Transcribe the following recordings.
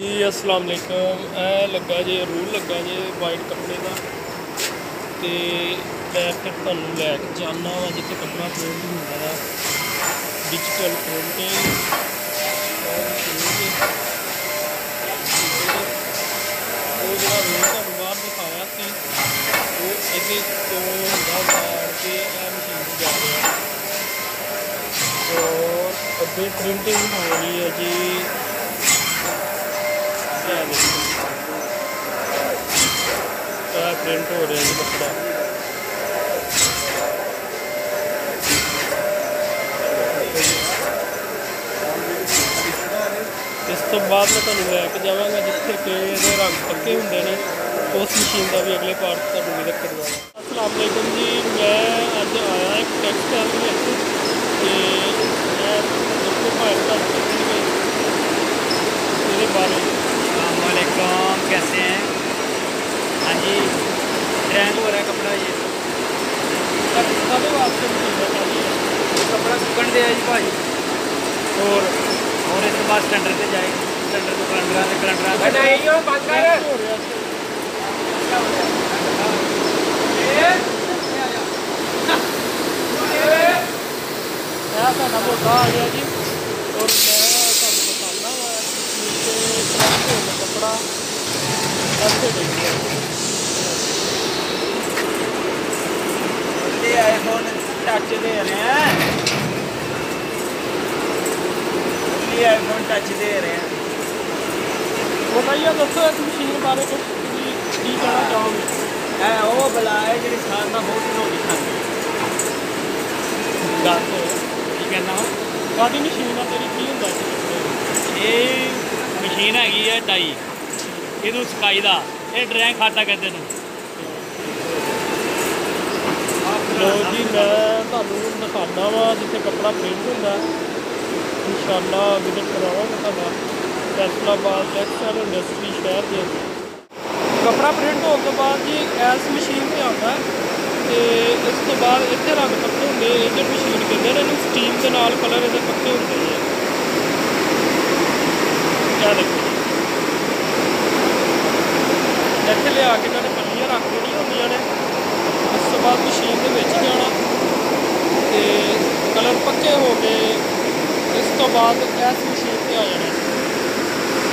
ਜੀ, ਅਸਲਾਮ ਅਲੈਕਮ। ਇਹ ਲੱਗਾ ਜੇ ਰੂਲ ਲੱਗਾ ਜੇ ਵਾਈਟ ਕੱਪੜੇ ਦਾ। ਤੇ ਮੈਂ ਫਿਰ ਤੁਹਾਨੂੰ ਲੈ ਕੇ ਜਾਣਾ ਵਾ, ਜਿੱਥੇ ਕੱਪੜਾ ਪ੍ਰਿੰਟ ਹੁੰਦਾ ਹੈ ਡਿਜੀਟਲ ਪ੍ਰਿੰਟਿੰਗ ਉਹ ਜਿਹੜਾ ਰੂਲ ਤੁਹਾਨੂੰ ਬਾਹਰ ਦਿਖਾਇਆ ਸੀ, ਉਹ ਇਹਦੇ ਤੋਂ ਹੁੰਦਾ ਬਾਹਰ ਕੇ ਇਹ ਮਸ਼ੀਨ ਜਾ ਰਿਹਾ। ਔਰ ਅੱਗੇ ਪ੍ਰਿੰਟਿੰਗ ਹੋ ਹੋਣੀ ਹੈ ਜੀ। ਇਹ ਪ੍ਰਿੰਟ ਹੋ ਰਿਹਾ ਜੀ ਕੱਪੜਾ। ਇਸ ਤੋਂ ਬਾਅਦ ਮੈਂ ਤੁਹਾਨੂੰ ਲੈ ਕੇ ਜਾਵਾਂਗਾ ਜਿੱਥੇ ਕਿ ਇਹਦੇ ਰੰਗ ਪੱਕੇ ਹੁੰਦੇ ਨੇ। ਉਸ ਮਸ਼ੀਨ ਦਾ ਵੀ ਅਗਲੇ ਪਾਰਟ ਤੁਹਾਨੂੰ ਵੀ ਦਿਖਾਵਾਂਗਾ ਅਸਲਾਮ ਅਲੈਕੁਮ ਜੀ, ਮੈਂ ਅੱਜ ਆਇਆ ਇੱਕ ਟੈਕਸਟਾਈਲ कैसे हैं हाँ जी ट्रेंड हो रहा है कपड़ा ये ਤਾਂ ਕਾਹਦੇ ਵਾਸਤੇ ਮਸ਼ੀਨ ਹੈ ਜੀ कपड़ा सुकन दे जी भाई ਹੋਰ और इसके बाद सिलेंडर पे जाएगी सिलेंडर को कलंडरा से कलंडरा से ਪ੍ਰਿੰਟ ਹੋ ਰਿਹਾ ਸੀ ਇਹ ਸਾਡਾ ਮੋਟਾ ਆ ਗਿਆ ਜੀ ਔਰ ਮੈਂ ਤੁਹਾਨੂੰ ਦਿਖਾਉਣਾ ਵਾ ਕਿ ਪ੍ਰਿੰਟ ਹੋ ਗਿਆ ਕੱਪੜਾ ਵੱਡੇ ਆਈਫੋਨ ਟੱਚ ਦੇ ਰਹੇ ਆ ਵੱਡੇ ਆਈਫੋਨ ਟੱਚ ਦੇ ਰਹੇ ਆ ਬਤਾਈਏ ਦੱਸੋ ਇਸ ਮਸ਼ੀਨ ਬਾਰੇ ਕੁਝ ਕੀ ਕਹਿਣਾ ਚਾਹੋਗੇ? ਹੈ ਉਹ ਬਲਾ ਹੈ ਜਿਹੜੀ ਸਾਲ ਦਾ ਬਹੁਤ ਲੋਕ ਖਾਂਦੇ ਦੱਸ ਕੀ ਕਹਿਣਾ ਕਾਦੀ ਮਸ਼ੀਨ ਆ ਤੇਰੀ ਕੀ ਹੁੰਦਾ ਇਹ ਮਸ਼ੀਨ ਹੈਗੀ ਹੈ ਡਾਈ ਇਹਨੂੰ ਸਕਾਈ ਇਹ ਡਰੈਂਗ ਖਾਤਾ ਕਹਿੰਦੇ ਨੂੰ। ਲੋ ਜੀ, ਮੈਂ ਤੁਹਾਨੂੰ ਦਿਖਾਉਣਾ ਵਾ ਜਿੱਥੇ ਕੱਪੜਾ ਪ੍ਰਿੰਟ ਹੁੰਦਾ। ਇਨਸ਼ਾਅੱਲਾ ਵਿਜ਼ਿਟ ਕਰਾਵਾਂਗਾ ਤੁਹਾਡਾ। ਫੈਸਲਾਬਾਦ ਟੈਕਸਟਾਈਲ ਇੰਡਸਟਰੀ ਸ਼ਹਿਰ ਦੇ ਕੱਪੜਾ ਪ੍ਰਿੰਟ ਹੋਣ ਤੋਂ ਬਾਅਦ ਜੀ ਐਸ ਮਸ਼ੀਨ ਤੇ ਆਉਂਦਾ ਹੈ ਤੇ ਇਸ ਤੋਂ ਬਾਅਦ ਇੱਥੇ ਰੰਗ ਪੱਕੇ ਹੁੰਦੇ ਇਹਦੇ ਮਸ਼ੀਨ ਕਹਿੰਦੇ ਨੇ, ਇਹਨੂੰ ਸਟੀਮ ਦੇ ਨਾਲ ਕਲਰ ਇਹਦੇ ਪੱਕੇ ਹੁੰਦੇ ਆ ਇਹ ਦੇਖੋ ਇੱਥੇ ਲਿਆ ਕੇ ਇਹਨਾਂ ਨੇ ਪੱਲੀਆਂ ਰੱਖ ਦੇਣੀਆਂ ਹੁੰਦੀਆਂ ਨੇ। ਉਸ ਤੋਂ ਬਾਅਦ ਮਸ਼ੀਨ ਦੇ ਵਿੱਚ ਜਾਣਾ। ਤੇ ਕਲਰ ਪੱਕੇ ਹੋ ਗਏ। ਇਸ ਤੋਂ ਬਾਅਦ ਇਸ ਮਸ਼ੀਨ ਤੇ ਆ ਜਾਣਾ।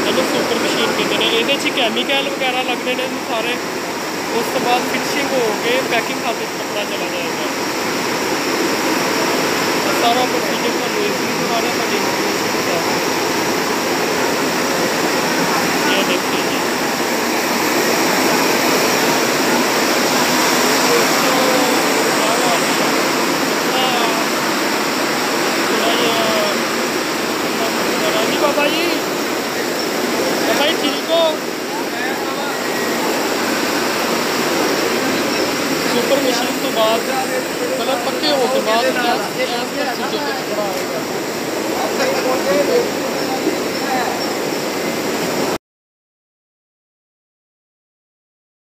ਇਹਨੂੰ ਸੁਪਰ ਮਸ਼ੀਨ ਕਹਿੰਦੇ ਨੇ। ਇਹਦੇ 'ਚ ਕੈਮੀਕਲ ਵਗੈਰਾ ਲੱਗਦੇ ਨੇ ਸਾਰੇ। ਉਸ ਤੋਂ ਬਾਅਦ ਫਿਨਿਸ਼ਿੰਗ ਹੋ ਕੇ ਪੈਕਿੰਗ ਖਾਤੇ 'ਚ ਕੱਪੜਾ ਚਲਾ ਜਾਏਗਾ। ਇਹ ਸਾਰਾ ਪ੍ਰੋਸੀਜਰ ਤੁਹਾਨੂੰ ਇਸ ਨੂੰ ਦਿਖਾ ਤੁਹਾਡੀ ਇਨਫੋਰਮੇਸ਼ਨ ਦਾ ਸੁਪਰ ਮਸ਼ੀਨ ਤੋਂ ਬਾਅਦ, ਮਤਲਬ ਪੱਕੇ ਹੋਣ ਤੋਂ ਬਾਅਦ ਐਸ ਐਸ ਚੀਜ਼ਾਂ ਤੇ ਖੜਾ ਹੋਏਗਾ